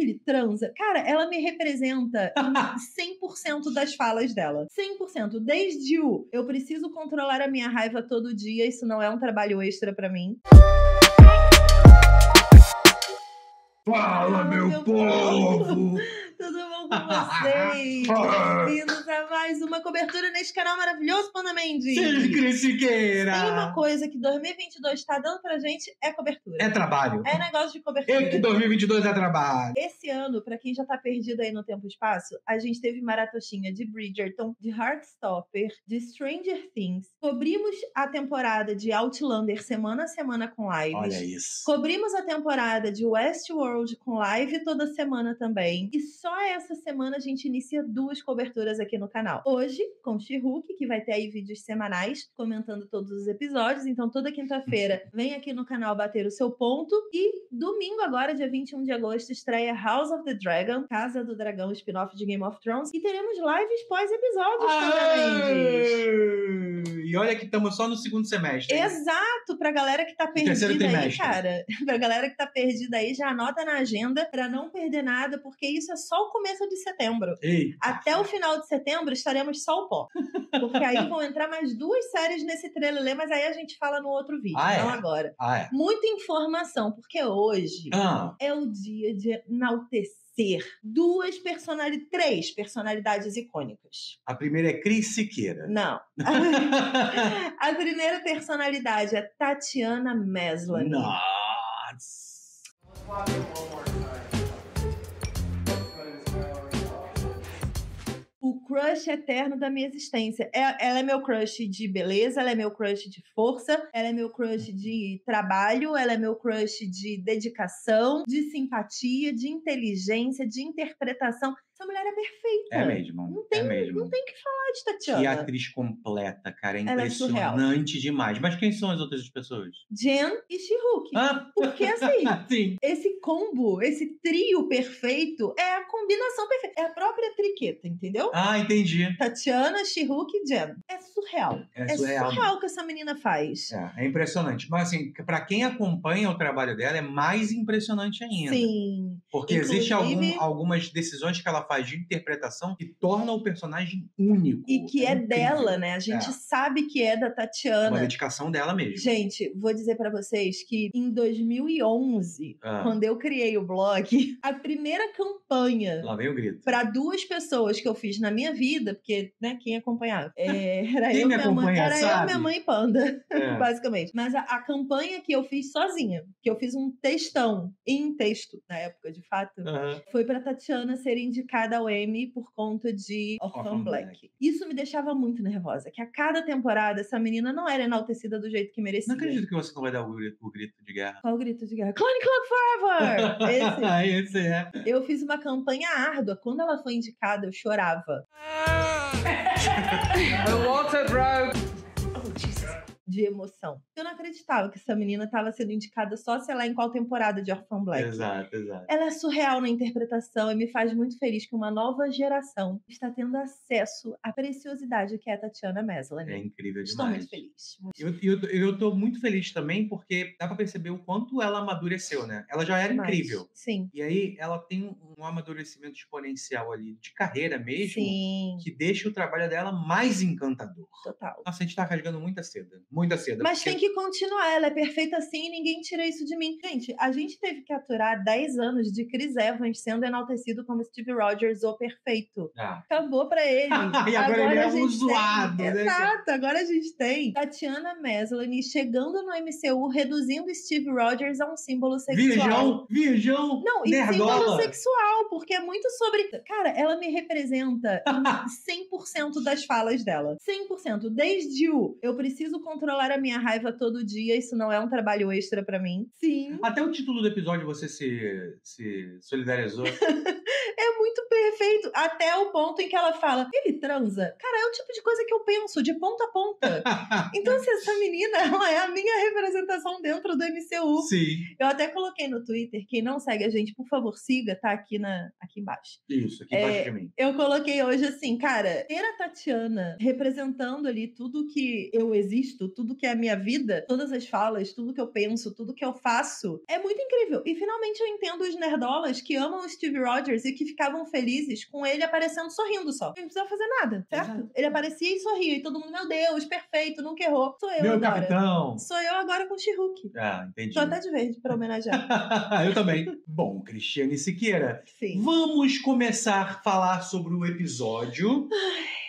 aquele transa? Cara, ela me representa em 100% das falas dela. 100%. Desde o eu preciso controlar a minha raiva todo dia, isso não é um trabalho extra pra mim. Fala, meu, meu povo! Tudo bom com vocês? Bem-vindos a mais uma cobertura neste canal maravilhoso, Panda Mendes. Sim, Cris Siqueira! Tem uma coisa que 2022 tá dando pra gente, é cobertura. É trabalho. É negócio de cobertura. Eu que 2022 é trabalho. Esse ano, pra quem já tá perdido aí no tempo e espaço, a gente teve maratochinha de Bridgerton, de Heartstopper, de Stranger Things. Cobrimos a temporada de Outlander semana a semana com lives. Olha isso. Cobrimos a temporada de Westworld com live toda semana também. E só essa semana a gente inicia duas coberturas aqui no canal. Hoje, com She-Hulk, que vai ter aí vídeos semanais comentando todos os episódios. Então, toda quinta-feira, vem aqui no canal bater o seu ponto. E domingo, agora, dia 21 de agosto, estreia House of the Dragon, Casa do Dragão, spin-off de Game of Thrones. E teremos lives pós-episódios também. E olha que estamos só no segundo semestre. hein? Exato, pra galera que tá perdida aí, trimestre. cara. Pra galera que tá perdida aí, já anota na agenda pra não perder nada, porque isso é só o começo de setembro. Eita. Até o final de setembro estaremos só o pó. Porque aí vão entrar mais duas séries nesse trailer, mas aí a gente fala no outro vídeo, Ah, é? não agora. Ah, é. Muita informação, porque hoje Ah, é o dia de enaltecer duas personalidades, três personalidades icônicas. a primeira é Cris Siqueira. Não. A primeira personalidade é Tatiana Maslany. Nossa. Crush eterno da minha existência. É- Ela é meu crush de beleza, ela é meu crush de força, ela é meu crush de trabalho, ela é meu crush de dedicação, de simpatia, de inteligência, de interpretação. Essa mulher é perfeita. É mesmo. Não tem, é mesmo. não tem que falar de Que Tatiana. atriz completa, cara. É é surreal. impressionante demais. Mas quem são as outras pessoas? Jen e She-Hulk. Ah, Porque assim, sim. esse combo, esse trio perfeito é a combinação perfeita. É a própria triqueta, entendeu? Ah, entendi. Tatiana, She-Hulk e Jen. É surreal. É É surreal. surreal o que essa menina faz. É, é impressionante. Mas assim, pra quem acompanha o trabalho dela, é mais impressionante ainda. Sim. Porque existe Inclusive- algum- algumas decisões que ela faz de interpretação que tornam o personagem único. E que é, incrível. dela, né? A gente É. sabe que é da Uma Tatiana. dedicação dela mesmo. Gente, vou dizer pra vocês que em 2011, Ah. quando eu criei o blog, a primeira campanha Lá vem o grito. para duas pessoas que eu fiz na minha vida, porque, né, quem acompanhava? É, era Quem eu, me minha mãe, era eu, sabe. minha mãe e Panda, É. basicamente. Mas a, a campanha que eu fiz sozinha, que eu fiz um textão em texto, na época, de fato, Aham. foi pra Tatiana ser indicada ao Emmy por conta de Orphan Black. Black. Isso me deixava muito nervosa, que a cada temporada essa menina não era enaltecida do jeito que merecia. Não acredito que você não vai dar o grito, o grito de guerra. Qual o grito de guerra? Clone Club Forever! Esse. Esse é. Eu fiz uma campanha árdua. Quando ela foi indicada, eu chorava. De emoção. Eu não acreditava que essa menina estava sendo indicada só, sei lá, em qual temporada de Orphan Black. Exato, exato. Ela é surreal na interpretação e me faz muito feliz que uma nova geração está tendo acesso à preciosidade que é a Tatiana Maslany. É incrível Estou demais. muito feliz. Muito Eu, eu, eu tô muito feliz também porque dá pra perceber o quanto ela amadureceu, né? Ela já era incrível. Sim. E aí ela tem um um amadurecimento exponencial ali de carreira mesmo, Sim. que deixa o trabalho dela mais encantador. Total. Nossa, a gente tá rasgando muita seda. Muita seda. Mas porque- tem que continuar, ela é perfeita assim e ninguém tira isso de mim. Gente, a gente teve que aturar 10 anos de Chris Evans sendo enaltecido como Steve Rogers, o perfeito. Ah, Acabou pra ele. E agora ele é um zoado, tem... né, Exato, agora a gente tem Tatiana Maslany chegando no MCU, reduzindo Steve Rogers a um símbolo sexual. Virgão, virgão, Não, e símbolo nerdola. sexual, porque é muito sobre. Cara, ela me representa em 100% das falas dela. 100%. Desde o eu preciso controlar a minha raiva todo dia, isso não é um trabalho extra pra mim. Sim. Até o título do episódio você se, se solidarizou. É muito perfeito. Até o ponto em que ela fala, ele transa? Cara, é o tipo de coisa que eu penso, de ponta a ponta. Então, assim, essa menina, ela é a minha representação dentro do MCU. Sim. Eu até coloquei no Twitter, quem não segue a gente, por favor, siga, tá aqui, na, aqui embaixo. Isso, aqui É, embaixo de mim. Eu coloquei hoje assim, cara, ter a Tatiana representando ali tudo que eu existo, tudo que é a minha vida, todas as falas, tudo que eu penso, tudo que eu faço, é muito incrível. E finalmente eu entendo os nerdolas que amam o Steve Rogers e que ficavam felizes com ele aparecendo sorrindo só. Ele não precisava fazer nada, certo? Exato. Ele aparecia e sorria, e todo mundo, meu Deus, perfeito, nunca errou. Sou eu Meu agora. capitão. Sou eu agora com She-Hulk. Ah, entendi. Tô até de verde pra homenagear. Eu também. Bom, Cristiane Siqueira, Sim. vamos começar a falar sobre o episódio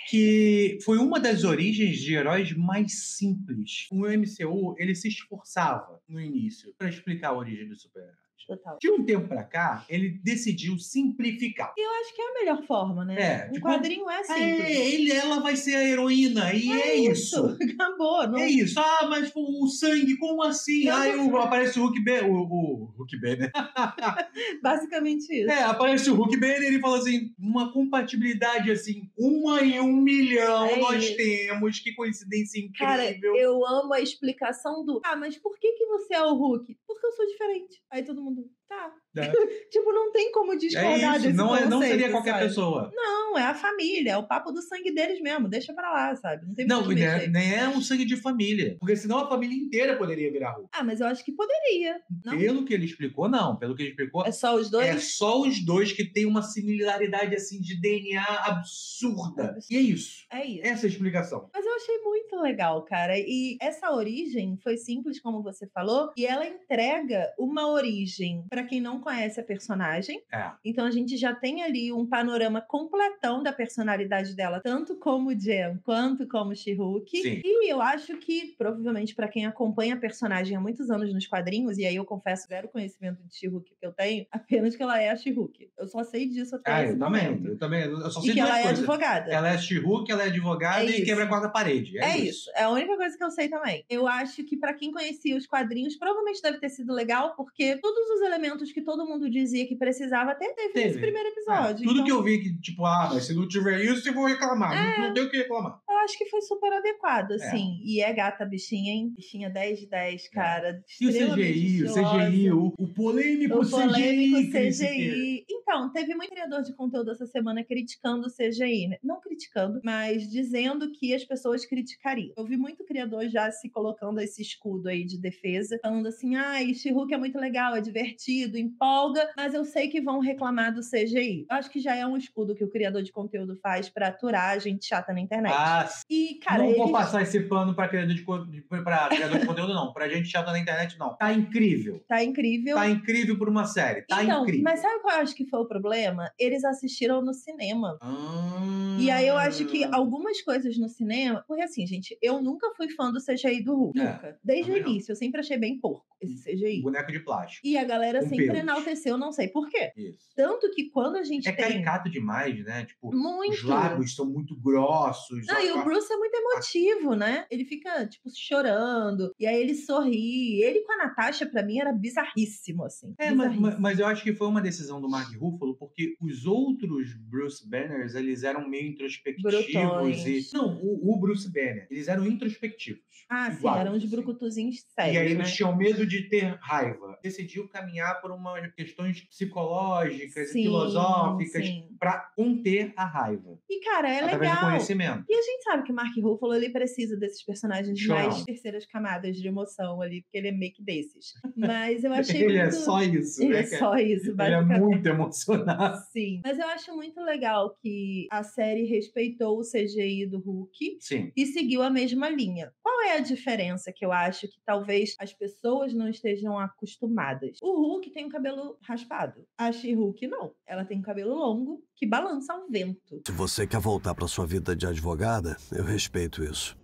que foi uma das origens de heróis mais simples. O MCU, ele se esforçava no início para explicar a origem dos super-heróis. Total. De um tempo pra cá, ele decidiu simplificar. Eu acho que é a melhor forma, né? É, um tipo, quadrinho é simples. É, ele, ela vai ser a heroína, e é, isso. Acabou. Não... É isso. Ah, mas o sangue, como assim? Não, Aí não foi. aparece o Hulk Banner. O, o Hulk Banner. Basicamente isso. É, aparece o Hulk Banner e ele fala assim: uma compatibilidade assim, uma em um milhão É nós isso. temos. Que coincidência incrível. Cara, eu amo a explicação do. Ah, mas por que, que você é o Hulk? Porque eu sou diferente. Aí todo mundo. Tá. É. tipo, não tem como discordar é isso, não, é, não conceito, seria qualquer sabe? pessoa. Não, é a família, é o papo do sangue deles mesmo. Deixa pra lá, sabe? Não tem Não, né, mexer. nem é um sangue de família. Porque senão a família inteira poderia virar Hulk. Ah, mas eu acho que poderia. Não? Pelo que ele explicou, não. Pelo que ele explicou, É só os dois? É só os dois que têm uma similaridade assim de DNA absurda. E é isso. É isso. Essa é a explicação. Mas eu achei muito legal, cara. E essa origem foi simples, como você falou, e ela entrega uma origem pra quem não conhece a personagem. É. Então a gente já tem ali um panorama completão da personalidade dela, tanto como Jen quanto como She-Hulk. E eu acho que, provavelmente, pra quem acompanha a personagem há muitos anos nos quadrinhos, e aí eu confesso zero conhecimento de She-Hulk que eu tenho, apenas que ela é a She-Hulk. Eu só sei disso até Ah, eu também. momento. Eu também. Eu só E sei que duas ela é coisas. advogada. Ela é She-Hulk, ela é advogada É e isso. quebra a quarta parede. É, É isso. É a única coisa que eu sei também. Eu acho que pra quem conhecia os quadrinhos, provavelmente deve ter sido legal, porque todos os elementos que todo mundo dizia que precisava ter, teve, Teve. nesse primeiro Ah, episódio. tudo Então, que eu vi que, tipo, ah, mas se não tiver isso, eu vou reclamar. É. Não, não tem o que reclamar. Eu acho que foi super adequado, assim. E é gata bichinha, hein? Bichinha 10 de 10, cara. E o CGI, o. CGI, o, o polêmico O CGI. polêmico. CGI. Então, teve muito criador de conteúdo essa semana criticando o CGI, né? Não criticando, mas dizendo que as pessoas criticariam. Eu vi muito criador já se colocando esse escudo aí de defesa, falando assim: ai, She-Hulk é muito legal, é divertido, empolga, mas eu sei que vão reclamar do CGI. Eu acho que já é um escudo que o criador de conteúdo faz pra aturar a gente chata na internet. Ah, e, cara, não vou passar esse pano pra criador de, pra criador de conteúdo, não. Pra gente chata na internet, não. Tá incrível. tá incrível. Tá incrível por uma série. Tá então, incrível. mas sabe qual eu acho que foi o problema? Eles assistiram no cinema. Ah. E aí eu acho que algumas coisas no cinema. Porque assim, gente, eu nunca fui fã do CGI do Hulk. É, nunca. Desde o também não. início. Eu sempre achei bem porco esse CGI. Boneco de plástico. E a galera sempre pelos. enalteceu, não sei por quê. Isso. Tanto que quando a gente É tem. caricato demais, né? Tipo, Muito. os lábios são muito grossos. Não, e o Bruce é muito emotivo, né? Ele fica, tipo, chorando. E aí ele sorri. Ele com a Natasha, pra mim, era bizarríssimo, assim. É, mas, bizarríssimo. mas- mas eu acho que foi uma decisão do Mark Ruffalo, porque os outros Bruce Banners, eles eram meio introspectivos Brutões. e... Não, o, o Bruce Banner, eles eram introspectivos. Ah, sim, iguais, eram os assim. brucutuzinhos E sérios, aí né? eles tinham medo de ter raiva. Decidiu caminhar por umas questões psicológicas e Sim, filosóficas sim. para conter a raiva. E, cara, é através do legal. conhecimento. E a gente sabe que o Mark Ruffalo ele precisa desses personagens de Chorão. mais terceiras camadas de emoção ali, porque ele é meio que desses. Mas eu achei Ele muito... é só isso, Ele né? é só isso, Ele é muito emocionado. Sim. Mas eu acho muito legal que a série respeitou o CGI do Hulk Sim. e seguiu a mesma linha. Qual é a diferença que eu acho que talvez as pessoas não estejam acostumadas? O Hulk tem o cabelo raspado. A She-Hulk não. Ela tem o cabelo longo que balança ao vento. Se você quer voltar para sua vida de advogada, eu respeito isso.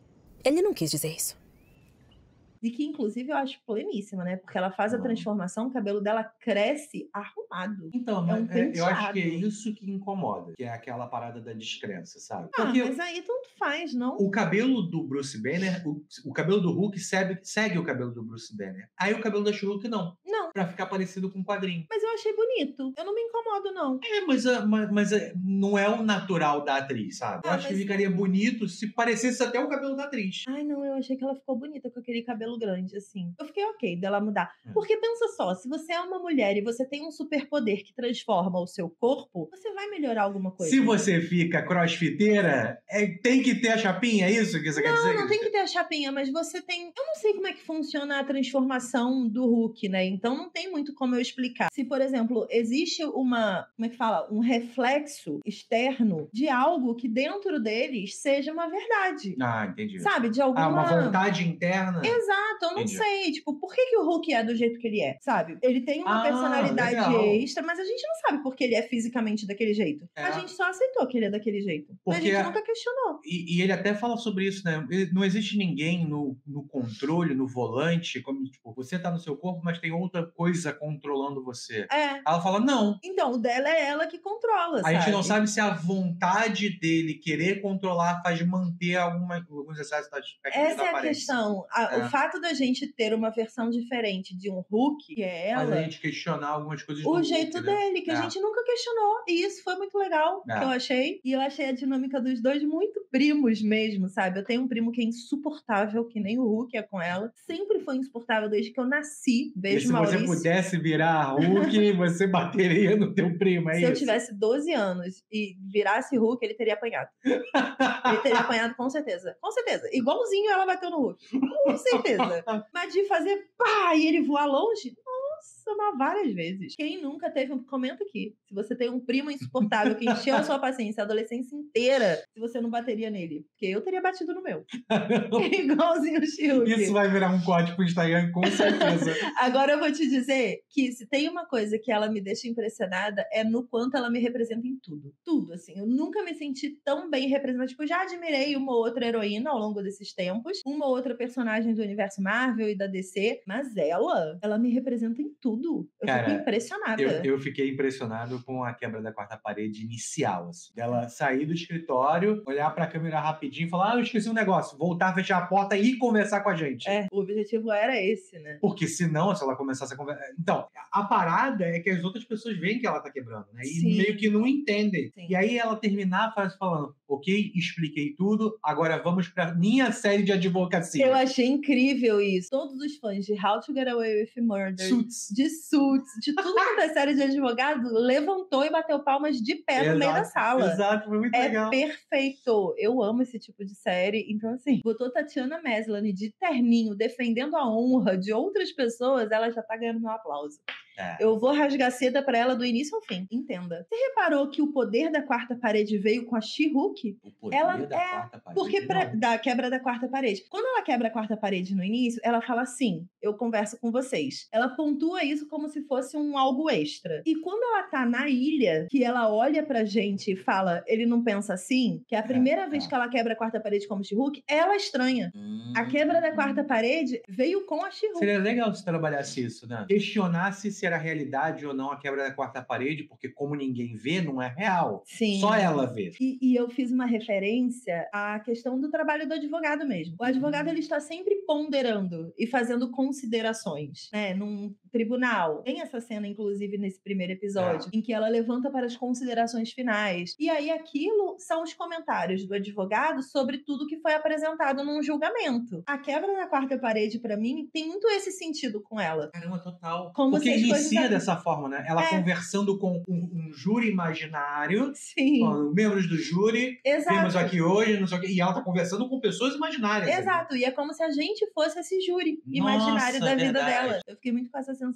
Ele não quis dizer isso. E que, inclusive, eu acho pleníssima, né? Porque ela faz a transformação, o cabelo dela cresce arrumado. Então, É um é, eu acho que é isso que incomoda, que é aquela parada da descrença, sabe? Ah, Porque mas aí tanto faz, não? o cabelo do Bruce Banner, o, o cabelo do Hulk segue, segue o cabelo do Bruce Banner. Aí o cabelo da She-Hulk não. Não. Pra ficar parecido com um quadrinho. Mas eu achei bonito. Eu não me incomodo, não. É, mas, mas, mas, ah, não é o natural da atriz, sabe? Eu Ah, acho que ficaria bonito se parecesse até o cabelo da atriz. Ai, não, eu achei que ela ficou bonita com aquele cabelo grande, assim. Eu fiquei ok dela mudar. Hum. Porque pensa só, se você é uma mulher e você tem um superpoder que transforma o seu corpo, você vai melhorar alguma coisa. Se você fica crossfiteira, é, tem que ter a chapinha, é isso que você quer dizer? Não, não tem que ter a chapinha, mas você tem. Eu não sei como é que funciona a transformação do Hulk, né? Então não tem muito como eu explicar. Se, por exemplo, existe uma. Como é que fala? Um reflexo externo de algo que dentro deles seja uma verdade. Ah, entendi. Sabe? De alguma. Ah, uma vontade interna. Exato, eu não Entendi. sei. Tipo, por que, que o Hulk é do jeito que ele é? Sabe? Ele tem uma Ah, personalidade legal. extra, mas a gente não sabe por que ele é fisicamente daquele jeito. É. A gente só aceitou que ele é daquele jeito. Mas Porque a gente nunca questionou. E, e ele até fala sobre isso, né? Ele- Não existe ninguém no, no controle, no volante, como tipo, você tá no seu corpo, mas tem outra coisa controlando você. É. Ela fala, não. Então, o dela é ela que controla, A gente não sabe se a vontade dele querer controlar faz manter alguma, alguns excessos da Essa é a questão. A- É. O fato da gente ter uma versão diferente de um Hulk, que é ela, a gente questionar algumas coisas o Hulk, jeito né? dele, que É. a gente nunca questionou. E isso foi muito legal, É. que eu achei. E eu achei a dinâmica dos dois muito primos mesmo, sabe? Eu tenho um primo que é insuportável, que nem o Hulk é com ela. Sempre foi insuportável desde que eu nasci. Beijo, se Maurício. você pudesse virar Hulk, você bateria no teu primo, é Se isso? eu tivesse 12 anos e virasse Hulk, ele teria apanhado. ele teria apanhado com certeza. Com certeza. Igualzinho ela bateu no Hulk. Com certeza. Mas de fazer pá e ele voar longe, nossa, mas várias vezes. Quem nunca teve um. Comenta aqui. Se você tem um primo insuportável que encheu a sua paciência a adolescência inteira, se você não bateria nele. Porque eu teria batido no meu. Igualzinho o Shield. Isso vai virar um corte pro Instagram, com certeza. Agora eu vou te dizer que se tem uma coisa que ela me deixa impressionada é no quanto ela me representa em tudo. Tudo, assim. Eu nunca me senti tão bem representada. Tipo, já admirei uma outra heroína ao longo desses tempos, uma outra personagem do universo Marvel e da DC, mas ela, ela me representa em tudo. Eu Cara, fico impressionada. Eu, eu fiquei impressionado com a quebra da quarta parede inicial, assim. Dela sair do escritório, olhar pra câmera rapidinho e falar: Ah, eu esqueci um negócio, voltar, fechar a porta e conversar com a gente. É, o objetivo era esse, né? Porque senão, se ela começasse a conversar. Então, a parada é que as outras pessoas veem que ela tá quebrando, né? E Sim. meio que não entendem. Sim. E aí ela terminar a frase falando: Ok, expliquei tudo, agora vamos pra minha série de advocacia. Eu achei incrível isso. Todos os fãs de How to Get Away with Murder, Suits. de Suits, de tudo quanto é série de advogado, levantou e bateu palmas de pé no meio da Exato, sala. Exato, foi muito É legal. perfeito. Eu amo esse tipo de série. Então, assim, botou Tatiana Maslany de terninho defendendo a honra de outras pessoas, ela já tá ganhando meu aplauso. É. Eu vou rasgar seda pra ela do início ao fim. Entenda. Você reparou que o poder da quarta parede veio com a She-Hulk? O poder Ela da é- quarta parede. Porque pra, da quebra da quarta parede. Quando ela quebra a quarta parede no início, ela fala assim: eu converso com vocês. Ela pontua isso como se fosse um algo extra. E quando ela tá na ilha, que ela olha pra gente e fala, ele não pensa assim, que é a primeira vez tá. que ela quebra a quarta parede como She-Hulk, ela estranha. A quebra da quarta parede veio com a She-Hulk. Seria legal se trabalhasse isso, né? Questionasse se era realidade ou não a quebra da quarta parede, porque como ninguém vê, não é real. Sim. Só ela vê. E, e eu fiz uma referência à questão do trabalho do advogado mesmo. O advogado ele está sempre ponderando e fazendo considerações, né? Num tribunal. Tem essa cena, inclusive, nesse primeiro episódio, em que ela levanta para as considerações finais. E aí aquilo são os comentários do advogado sobre tudo que foi apresentado num julgamento. A quebra da quarta parede, para mim, tem muito esse sentido com ela. Caramba, total. Como porque coisas inicia dessa forma, né? Ela É. conversando com um, um júri imaginário, Sim. com membros do júri, Exato. vimos aqui hoje, não sei o quê, e ela tá conversando com pessoas imaginárias. ali. Exato, e é como se a gente fosse esse júri imaginário Nossa, da vida verdade. dela. Eu fiquei muito com essa sensação.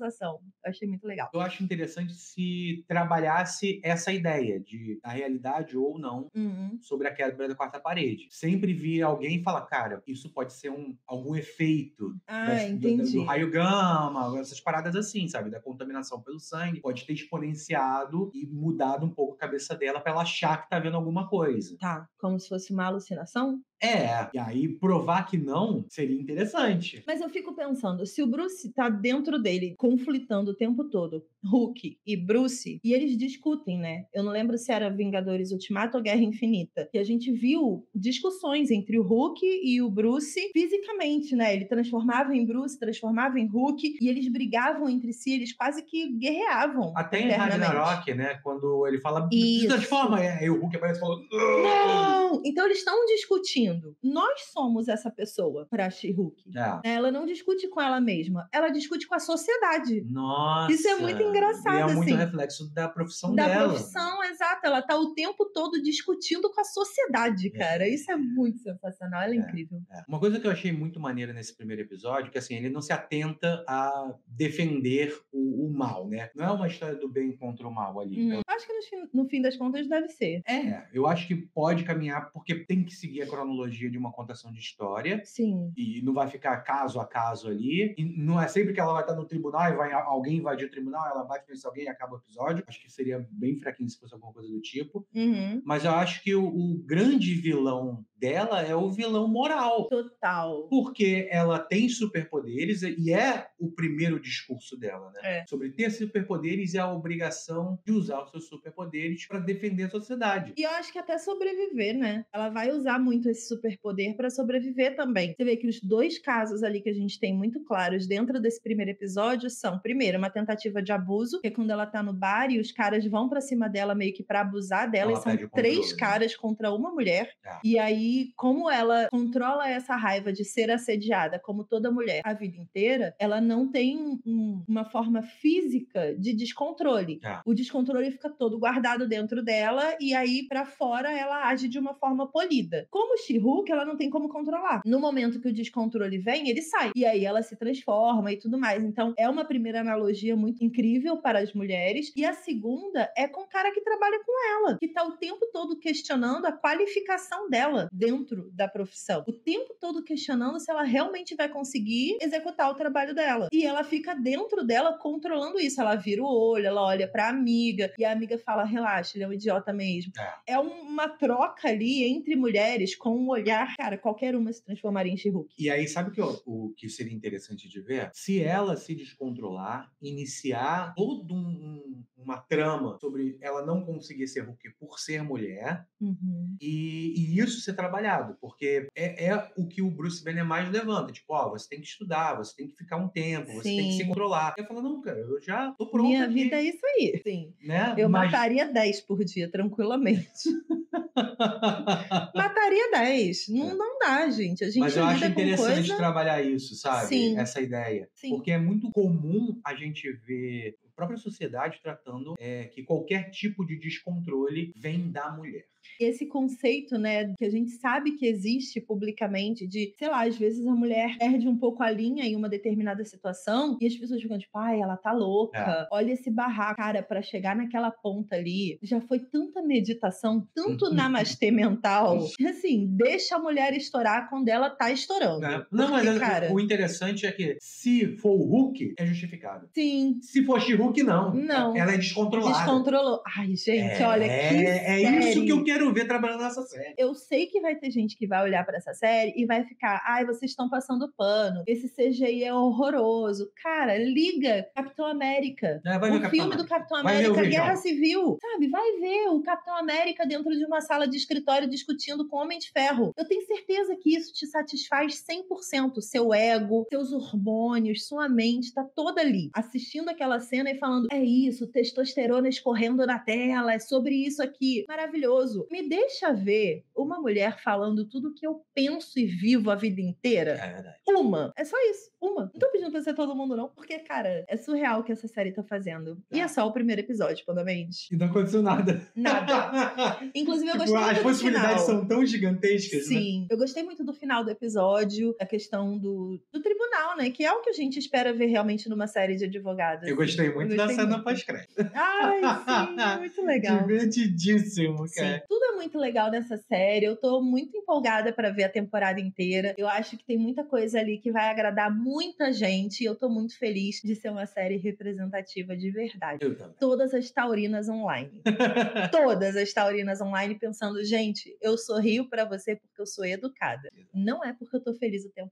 Eu achei muito legal. Eu acho interessante se trabalhasse essa ideia de a realidade ou não Uhum. sobre a quebra da quarta parede. Sempre vir alguém e falar, cara, isso pode ser um, algum efeito Ah, das- do- entendi. do, raio gama, essas paradas assim, sabe? Da contaminação pelo sangue. Pode ter exponenciado e mudado um pouco a cabeça dela pra ela achar que tá vendo alguma coisa. Tá, como se fosse uma alucinação? É, e aí provar que não seria interessante. Mas eu fico pensando, se o Bruce tá dentro dele, conflitando o tempo todo, Hulk e Bruce, e eles discutem, né? Eu não lembro se era Vingadores Ultimato ou Guerra Infinita, que a gente viu discussões entre o Hulk e o Bruce fisicamente, né? Ele transformava em Bruce, transformava em Hulk, e eles brigavam entre si, eles quase que guerreavam. Até em. Ragnarok, né? Quando ele fala, Isso. se transforma, aí o Hulk aparece e fala, Não! Então eles estão discutindo. Nós somos essa pessoa pra She-Hulk. É. Ela não discute com ela mesma, ela discute com a sociedade. Nossa. Isso é muito engraçado, E é muito assim. reflexo da profissão da dela. profissão, exato. Ela tá o tempo todo discutindo com a sociedade, cara. Isso é muito sensacional. Ela é, É. incrível. É. Uma coisa que eu achei muito maneira nesse primeiro episódio, que assim, ele não se atenta a defender o, o mal, né? Não é uma história do bem contra o mal ali. Hum, Acho que no fim, no fim das contas deve ser. É, eu acho que pode caminhar porque tem que seguir a cronologia de uma contação de história. Sim. E não vai ficar caso a caso ali. E não é sempre que ela vai estar no tribunal e vai alguém invadir o tribunal, ela bate nesse alguém e acaba o episódio. Acho que seria bem fraquinho se fosse alguma coisa do tipo. Uhum. Mas eu acho que o, o grande vilão dela é o vilão moral. Total. Porque ela tem superpoderes e é o primeiro discurso dela, né? É. Sobre ter superpoderes e a obrigação de usar os seus superpoderes para defender a sociedade. E eu acho que até sobreviver, né? Ela vai usar muito esse superpoder pra sobreviver também. Você vê que os dois casos ali que a gente tem muito claros dentro desse primeiro episódio são, primeiro, uma tentativa de abuso, que é quando ela tá no bar e os caras vão pra cima dela meio que pra abusar dela, Ela e são três controle. caras contra uma mulher. É. E aí, como ela controla essa raiva de ser assediada, como toda mulher, a vida inteira, ela não tem um- uma forma física de descontrole. É. O descontrole fica todo guardado dentro dela e aí pra fora ela age de uma forma polida. Como She-Hulk, ela não tem como controlar. No momento que o descontrole vem, ele sai. E aí ela se transforma e tudo mais. Então, é uma primeira analogia muito incrível para as mulheres. E a segunda é com o cara que trabalha com ela, que tá o tempo todo questionando a qualificação dela dentro da profissão. O tempo todo questionando se ela realmente vai conseguir executar o trabalho dela. E ela fica dentro dela controlando isso. Ela vira o olho, ela olha pra amiga e a amiga fala: relaxa, ele é um idiota mesmo. É. É uma troca ali entre mulheres com um olhar. Cara, qualquer uma se transformaria em She-Hulk. E aí, sabe o que, eu- o que seria interessante de ver? Se ela se descontrolar, iniciar todo um- uma trama sobre ela não conseguir ser Hulk por ser mulher, Uhum. e, e isso ser trabalhado, porque é, é o que o Bruce Banner mais levanta. Tipo, ó, você tem que estudar, você tem que ficar um tempo, você tem que se controlar. Eu falo, não, cara, eu já tô pronto Minha aqui, vida é isso aí. Sim. né? Eu Mas- mataria 10 por dia, tranquilamente. mataria 10. Não, É. não dá, gente. A gente Mas eu acho interessante coisa... trabalhar isso, sabe? Sim. Essa ideia. Sim. Porque é muito comum a gente ver própria sociedade tratando é, que qualquer tipo de descontrole vem da mulher. esse conceito, né, que a gente sabe que existe publicamente de, sei lá, às vezes a mulher perde um pouco a linha em uma determinada situação e as pessoas ficam tipo, ai, ela tá louca, É. olha esse barraco. Cara, pra chegar naquela ponta ali, já foi tanta meditação, tanto namastê mental, que assim, deixa a mulher estourar quando ela tá estourando. né? Não, mas Porque, é- cara, o interessante é que se for o Hulk, é justificado. sim, Se for She-Hulk, não. Não. Ela é descontrolada. descontrolou. Ai, gente, é, olha que É isso série. que eu quero ver trabalhando nessa série. eu sei que vai ter gente que vai olhar pra essa série e vai ficar, ai, vocês estão passando pano, esse CGI é horroroso. Cara, liga Capitão América. É, vai ver o Capitão filme do América. Capitão Vai ver o América. Guerra Civil. Sabe, vai ver o Capitão América dentro de uma sala de escritório discutindo com o Homem de Ferro. Eu tenho certeza que isso te satisfaz 100%. Seu ego, seus hormônios, sua mente tá toda ali, assistindo aquela cena falando: é isso, testosterona escorrendo na tela, é sobre isso aqui. Maravilhoso. Me deixa ver uma mulher falando tudo que eu penso e vivo a vida inteira. É verdade. Uma. É só isso. Uma. Não tô pedindo pra ser todo mundo, não. Porque, cara, é surreal o que essa série tá fazendo. E Tá. é só o primeiro episódio, Pandamente. E não aconteceu nada. Nada. Inclusive, eu Tipo, gostei as muito do final. possibilidades são tão gigantescas, né? Sim, eu gostei muito do final do episódio, a questão do, do tribunal, né? Que é o que a gente espera ver realmente numa série de advogados. Eu gostei muito muito da cena pós-crédito. Ai, sim, muito legal. Divertidíssimo, cara. Sim, tudo é muito legal nessa série. Eu tô muito empolgada pra ver a temporada inteira. Eu acho que tem muita coisa ali que vai agradar muita gente. E eu tô muito feliz de ser uma série representativa de verdade. Eu também. Todas as taurinas online. Todas as taurinas online pensando, gente, eu sorrio pra você porque eu sou educada. Não é porque eu tô feliz o tempo.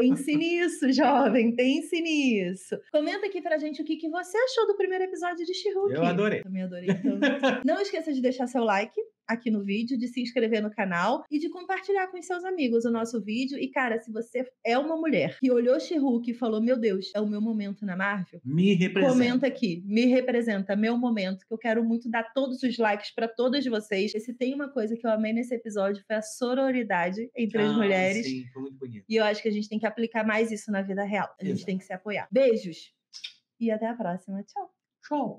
Pense nisso, jovem, pense nisso. Comenta aqui pra gente o que, que você achou do primeiro episódio de She-Hulk. Eu adorei. Também adorei. Então, não esqueça de deixar seu like aqui no vídeo, de se inscrever no canal e de compartilhar com os seus amigos o nosso vídeo. E, cara, se você é uma mulher que olhou She-Hulk e falou, meu Deus, é o meu momento na Marvel, Me representa. comenta aqui, me representa, meu momento, que eu quero muito dar todos os likes pra todas vocês. E se tem uma coisa que eu amei nesse episódio foi a sororidade entre as Ah, mulheres. Sim, foi muito bonito. E eu acho que a gente tem que aplicar mais isso na vida real. A gente Exato. tem que se apoiar. Beijos e até a próxima. Tchau. Show.